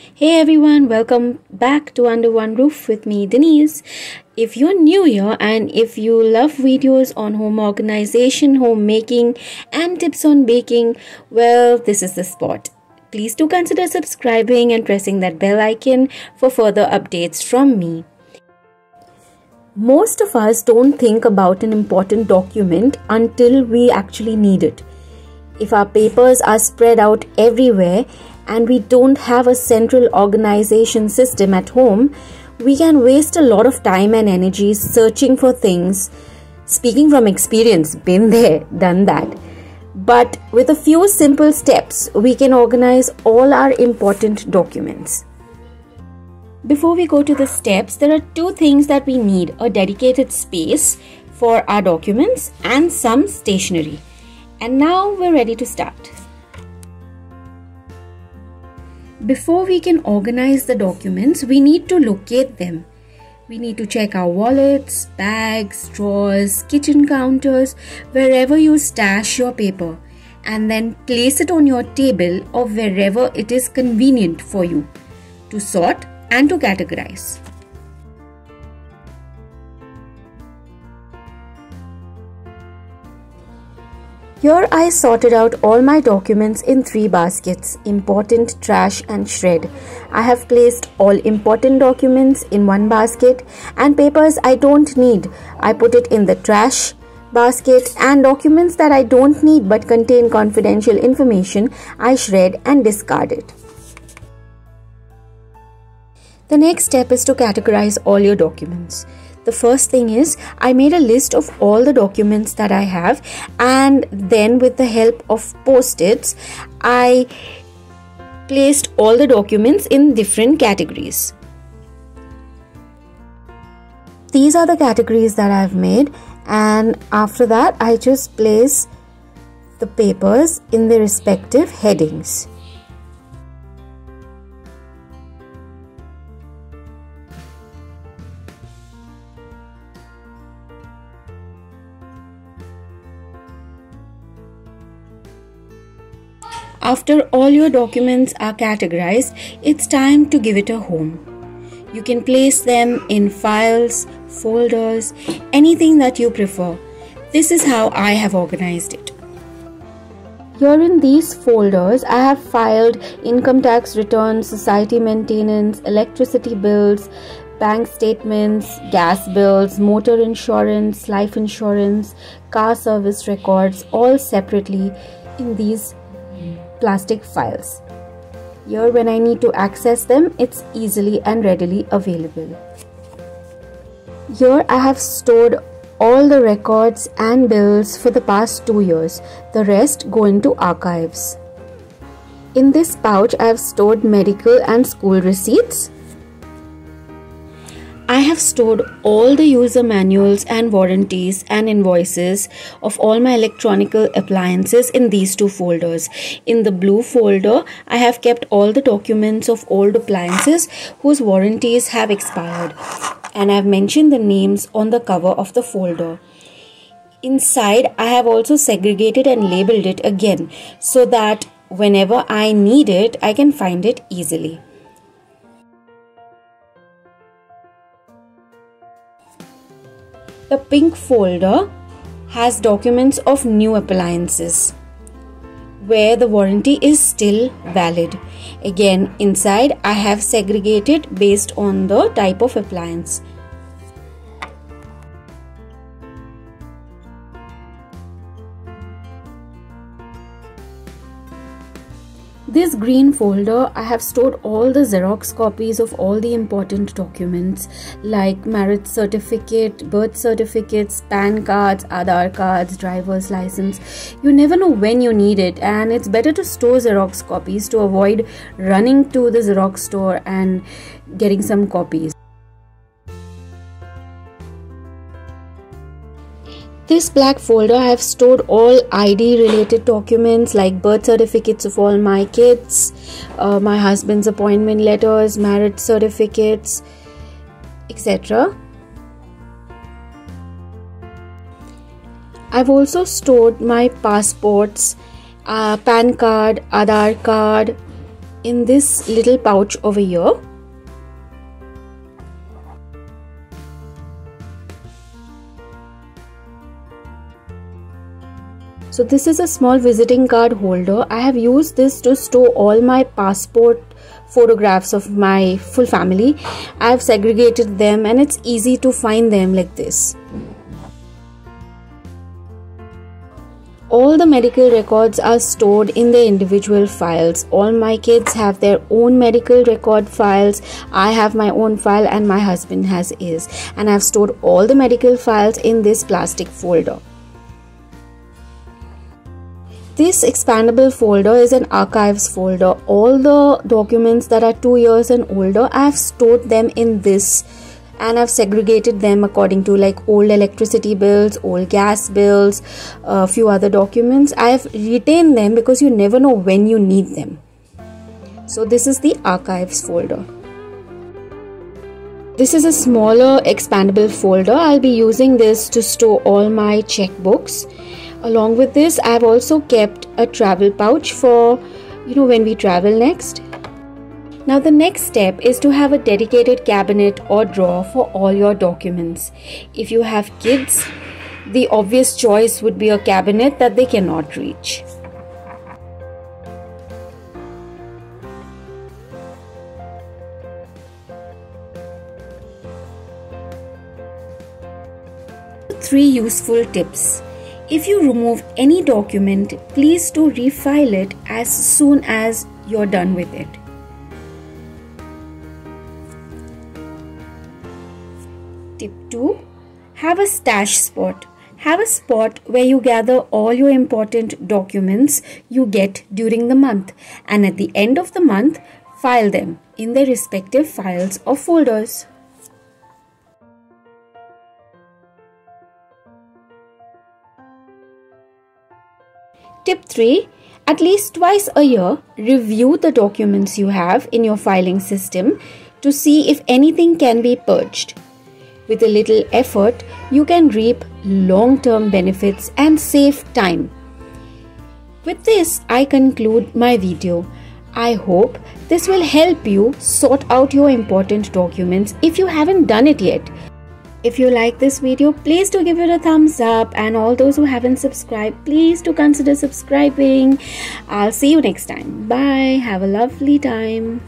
Hey everyone, welcome back to Under One Roof with me, Denise. If you're new here and if you love videos on home organization, homemaking, and tips on baking, well, this is the spot. Please do consider subscribing and pressing that bell icon for further updates from me. Most of us don't think about an important document until we actually need it. If our papers are spread out everywhere and we don't have a central organization system at home, we can waste a lot of time and energy searching for things. Speaking from experience, been there, done that. But with a few simple steps, we can organize all our important documents. Before we go to the steps, there are two things that we need a dedicated space for our documents and some stationery. And now we're ready to start. Before we can organize the documents, we need to locate them. We need to check our wallets, bags, drawers, kitchen counters, wherever you stash your paper, and then place it on your table or wherever it is convenient for you to sort and to categorize. Here I sorted out all my documents in three baskets important, trash, and shred. I have placed all important documents in one basket and papers I don't need. I put it in the trash basket and documents that I don't need but contain confidential information I shred and discard it. The next step is to categorize all your documents. The first thing is I made a list of all the documents that I have and then with the help of post-its I placed all the documents in different categories. These are the categories that I've made and after that I just place the papers in the respective headings. After all your documents are categorized, it's time to give it a home. You can place them in files, folders, anything that you prefer. This is how I have organized it. Here in these folders, I have filed income tax returns, society maintenance, electricity bills, bank statements, gas bills, motor insurance, life insurance, car service records, all separately in these plastic files. Here when I need to access them, it's easily and readily available. Here I have stored all the records and bills for the past two years. The rest go into archives. In this pouch, I have stored medical and school receipts, I have stored all the user manuals and warranties and invoices of all my electronical appliances in these two folders. In the blue folder, I have kept all the documents of old appliances whose warranties have expired and I have mentioned the names on the cover of the folder. Inside, I have also segregated and labeled it again so that whenever I need it, I can find it easily. The pink folder has documents of new appliances where the warranty is still valid. Again, inside I have segregated based on the type of appliance. This green folder, I have stored all the Xerox copies of all the important documents like marriage certificate, birth certificates, PAN cards, Aadhaar cards, driver's license. You never know when you need it, and it's better to store Xerox copies to avoid running to the Xerox store and getting some copies. This black folder I have stored all ID related documents like birth certificates of all my kids, uh, my husband's appointment letters, marriage certificates, etc. I've also stored my passports, uh, PAN card, Aadhaar card, in this little pouch over here. So this is a small visiting card holder. I have used this to store all my passport photographs of my full family. I have segregated them and it's easy to find them like this. All the medical records are stored in the individual files. All my kids have their own medical record files. I have my own file and my husband has his. And I've stored all the medical files in this plastic folder. This expandable folder is an archives folder. All the documents that are two years and older, I have stored them in this and I've segregated them according to like old electricity bills, old gas bills, a few other documents. I've retained them because you never know when you need them. So this is the archives folder. This is a smaller expandable folder. I'll be using this to store all my checkbooks. Along with this, I've also kept a travel pouch for you know when we travel next. Now the next step is to have a dedicated cabinet or drawer for all your documents. If you have kids, the obvious choice would be a cabinet that they cannot reach. Three useful tips. If you remove any document, please do refile it as soon as you're done with it. Tip 2 Have a stash spot. Have a spot where you gather all your important documents you get during the month and at the end of the month, file them in their respective files or folders. Tip 3 At least twice a year, review the documents you have in your filing system to see if anything can be purged. With a little effort, you can reap long term benefits and save time. With this, I conclude my video. I hope this will help you sort out your important documents if you haven't done it yet. If you like this video, please do give it a thumbs up and all those who haven't subscribed, please do consider subscribing. I'll see you next time. Bye. Have a lovely time.